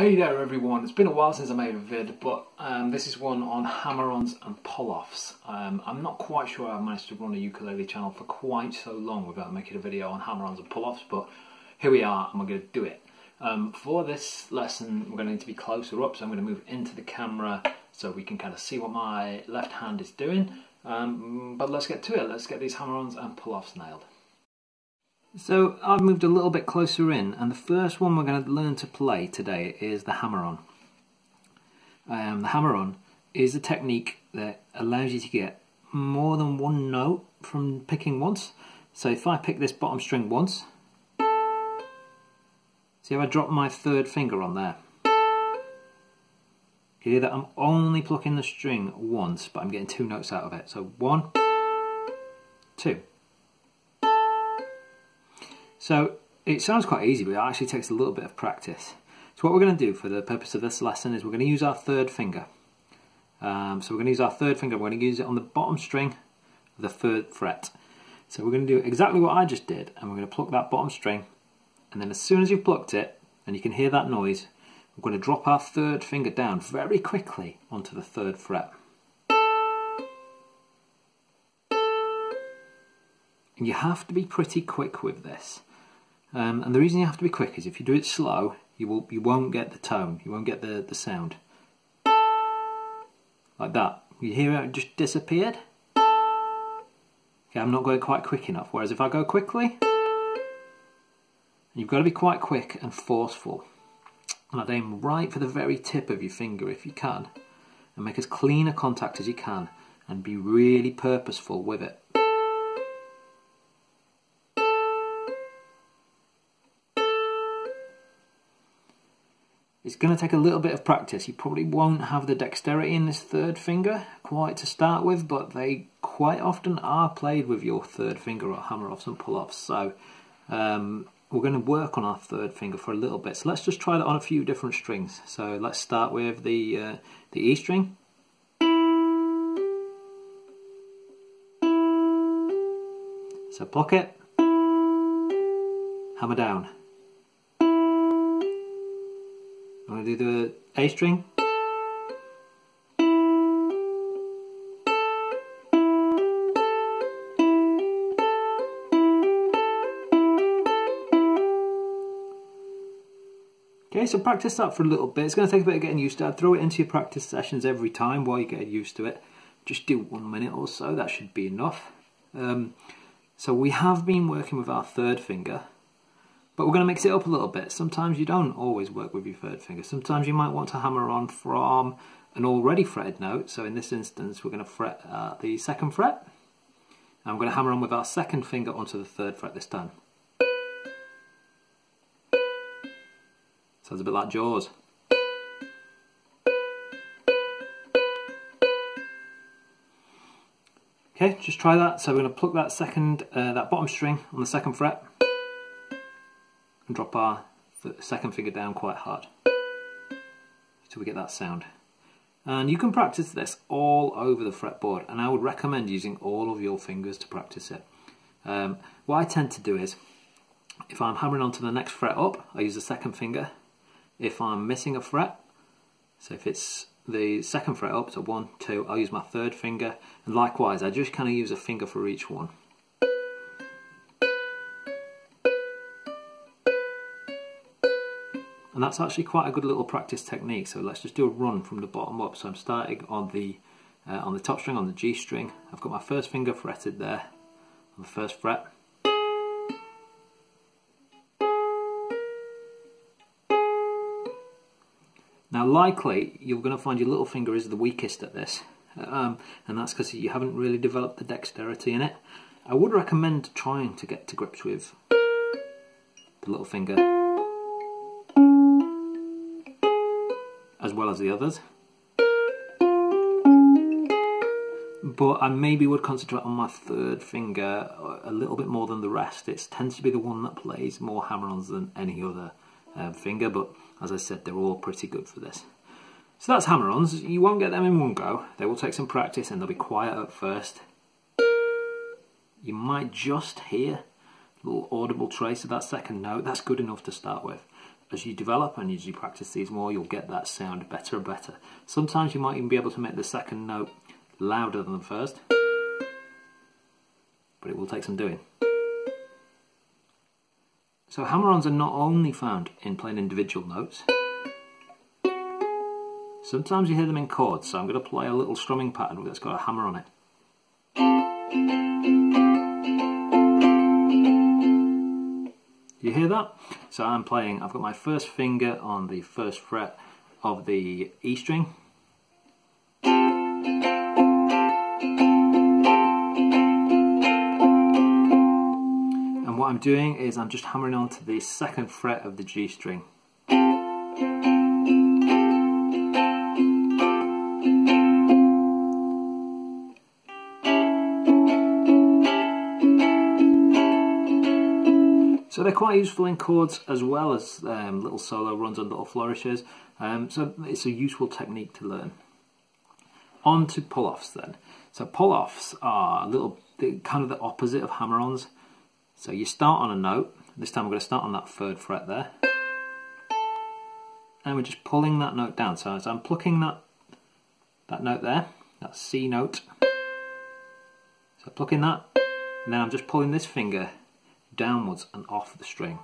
Hey there everyone, it's been a while since I made a vid, but um, this is one on hammer-ons and pull-offs. Um, I'm not quite sure I've managed to run a ukulele channel for quite so long without making a video on hammer-ons and pull-offs, but here we are and we're going to do it. Um, for this lesson we're going to need to be closer up, so I'm going to move into the camera so we can kind of see what my left hand is doing. Um, but let's get to it, let's get these hammer-ons and pull-offs nailed. So I've moved a little bit closer in and the first one we're going to learn to play today is the hammer-on. Um, the hammer-on is a technique that allows you to get more than one note from picking once. So if I pick this bottom string once, see how I drop my third finger on there? You hear that I'm only plucking the string once, but I'm getting two notes out of it. So one, two. So it sounds quite easy, but it actually takes a little bit of practice. So what we're going to do for the purpose of this lesson is we're going to use our third finger. Um, so we're going to use our third finger, we're going to use it on the bottom string of the third fret. So we're going to do exactly what I just did, and we're going to pluck that bottom string, and then as soon as you've plucked it, and you can hear that noise, we're going to drop our third finger down very quickly onto the third fret. And you have to be pretty quick with this. Um, and the reason you have to be quick is if you do it slow, you will you won't get the tone, you won't get the, the sound. Like that. You hear it just disappeared? Okay, I'm not going quite quick enough. Whereas if I go quickly, you've got to be quite quick and forceful. And I'd aim right for the very tip of your finger if you can. And make as clean a contact as you can. And be really purposeful with it. It's going to take a little bit of practice. You probably won't have the dexterity in this third finger quite to start with, but they quite often are played with your third finger or hammer offs and pull offs. So um, we're going to work on our third finger for a little bit. So let's just try that on a few different strings. So let's start with the, uh, the E string. So pluck it, hammer down. I'm going to do the A string. Okay, so practice that for a little bit. It's going to take a bit of getting used to. I'd throw it into your practice sessions every time while you get used to it. Just do one minute or so, that should be enough. Um, so we have been working with our third finger but we're going to mix it up a little bit. Sometimes you don't always work with your third finger. Sometimes you might want to hammer on from an already fretted note. So in this instance, we're going to fret uh, the second fret. And we're going to hammer on with our second finger onto the third fret this time. Sounds a bit like Jaws. Okay, just try that. So we're going to pluck that second, uh, that bottom string on the second fret and drop our second finger down quite hard so we get that sound. And you can practice this all over the fretboard and I would recommend using all of your fingers to practice it. Um, what I tend to do is, if I'm hammering onto the next fret up, I use the second finger. If I'm missing a fret, so if it's the second fret up, so one, two, I'll use my third finger. And likewise, I just kind of use a finger for each one. And that's actually quite a good little practice technique. So let's just do a run from the bottom up. So I'm starting on the uh, on the top string on the G string. I've got my first finger fretted there. On the first fret. Now likely you're going to find your little finger is the weakest at this. Um, and that's because you haven't really developed the dexterity in it. I would recommend trying to get to grips with the little finger well as the others. But I maybe would concentrate on my third finger a little bit more than the rest. It tends to be the one that plays more hammer-ons than any other uh, finger, but as I said, they're all pretty good for this. So that's hammer-ons. You won't get them in one go. They will take some practice and they'll be quiet at first. You might just hear a little audible trace of that second note. That's good enough to start with. As you develop and as you practice these more, you'll get that sound better and better. Sometimes you might even be able to make the second note louder than the first, but it will take some doing. So hammer-ons are not only found in playing individual notes, sometimes you hear them in chords, so I'm going to play a little strumming pattern that's got a hammer on it. You hear that? So I'm playing, I've got my first finger on the first fret of the E string, And what I'm doing is I'm just hammering onto the second fret of the G string. Quite useful in chords as well as um, little solo runs and little flourishes. Um, so it's a useful technique to learn. On to pull-offs then. So pull-offs are a little kind of the opposite of hammer-ons. So you start on a note, this time we're going to start on that third fret there. And we're just pulling that note down. So as I'm plucking that, that note there, that C note. So plucking that, and then I'm just pulling this finger downwards and off the string.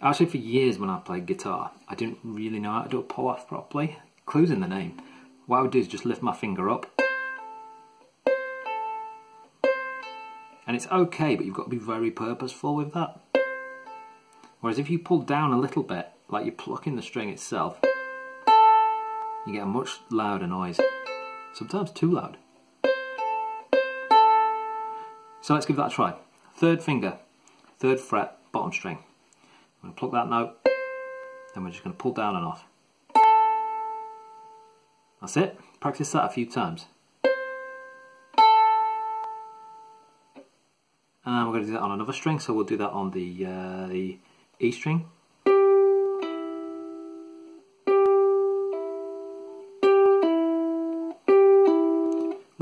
Actually, for years when I played guitar, I didn't really know how to do a pull off properly clues in the name. What I would do is just lift my finger up. And it's okay, but you've got to be very purposeful with that. Whereas if you pull down a little bit, like you're plucking the string itself, you get a much louder noise. Sometimes too loud. So let's give that a try. Third finger, third fret, bottom string. I'm going to pluck that note, then we're just going to pull down and off. That's it. Practice that a few times. And we're going to do that on another string, so we'll do that on the, uh, the E string.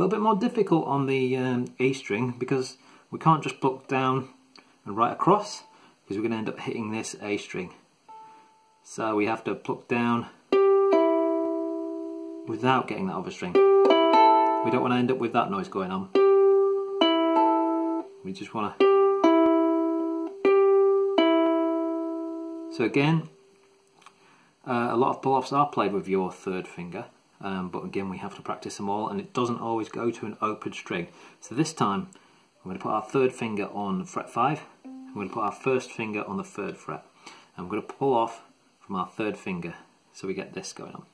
A little bit more difficult on the um, A string because we can't just pluck down and right across because we're going to end up hitting this A string. So we have to pluck down without getting that other string. We don't want to end up with that noise going on. We just want to... So again, uh, a lot of pull-offs are played with your third finger, um, but again we have to practice them all and it doesn't always go to an open string. So this time we're going to put our third finger on fret 5, we're going to put our first finger on the third fret, and we're going to pull off from our third finger so we get this going on.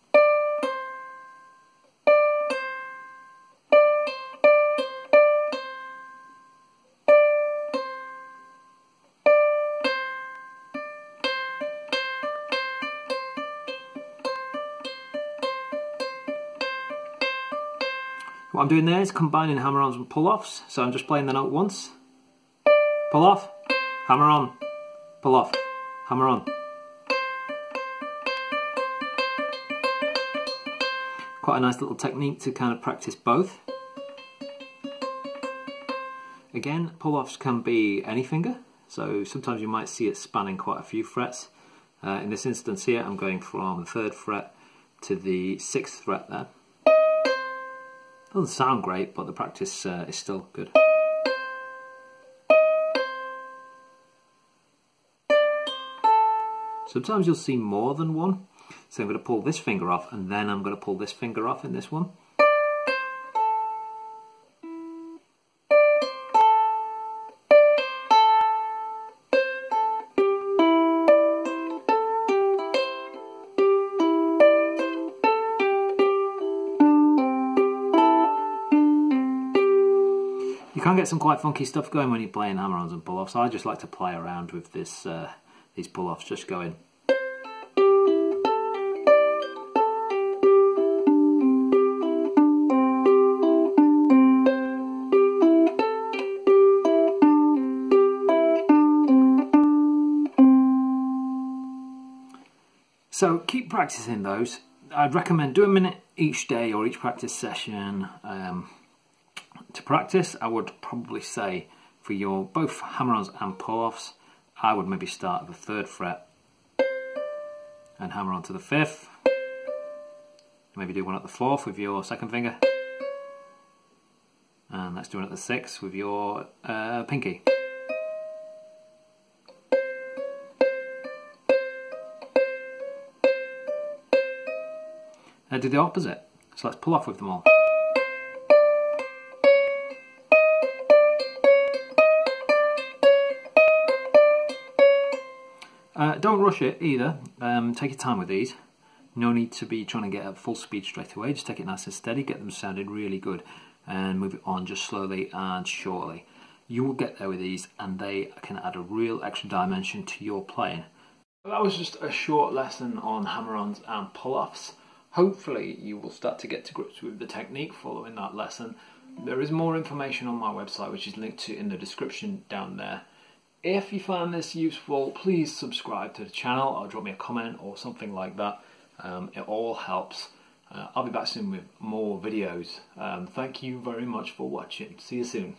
What I'm doing there is combining hammer-ons and pull-offs. So I'm just playing the note once. Pull off, hammer on, pull off, hammer on. Quite a nice little technique to kind of practice both. Again, pull-offs can be any finger, so sometimes you might see it spanning quite a few frets. Uh, in this instance here, I'm going from the third fret to the sixth fret there. Doesn't sound great, but the practice uh, is still good. Sometimes you'll see more than one. So I'm going to pull this finger off and then I'm going to pull this finger off in this one. Can get some quite funky stuff going when you're playing hammer-ons and pull-offs. I just like to play around with this uh, these pull-offs, just going. So keep practicing those. I'd recommend do a minute each day or each practice session. Um, to practice, I would probably say for your both hammer-ons and pull-offs, I would maybe start at the third fret and hammer on to the fifth. Maybe do one at the fourth with your second finger. And let's do it at the sixth with your uh, pinky. And do the opposite. So let's pull off with them all. Uh, don't rush it either. Um, take your time with these. No need to be trying to get at full speed straight away. Just take it nice and steady, get them sounding really good, and move it on just slowly and surely. You will get there with these, and they can add a real extra dimension to your playing. That was just a short lesson on hammer-ons and pull-offs. Hopefully you will start to get to grips with the technique following that lesson. There is more information on my website which is linked to in the description down there. If you find this useful, please subscribe to the channel or drop me a comment or something like that. Um, it all helps. Uh, I'll be back soon with more videos. Um, thank you very much for watching. See you soon.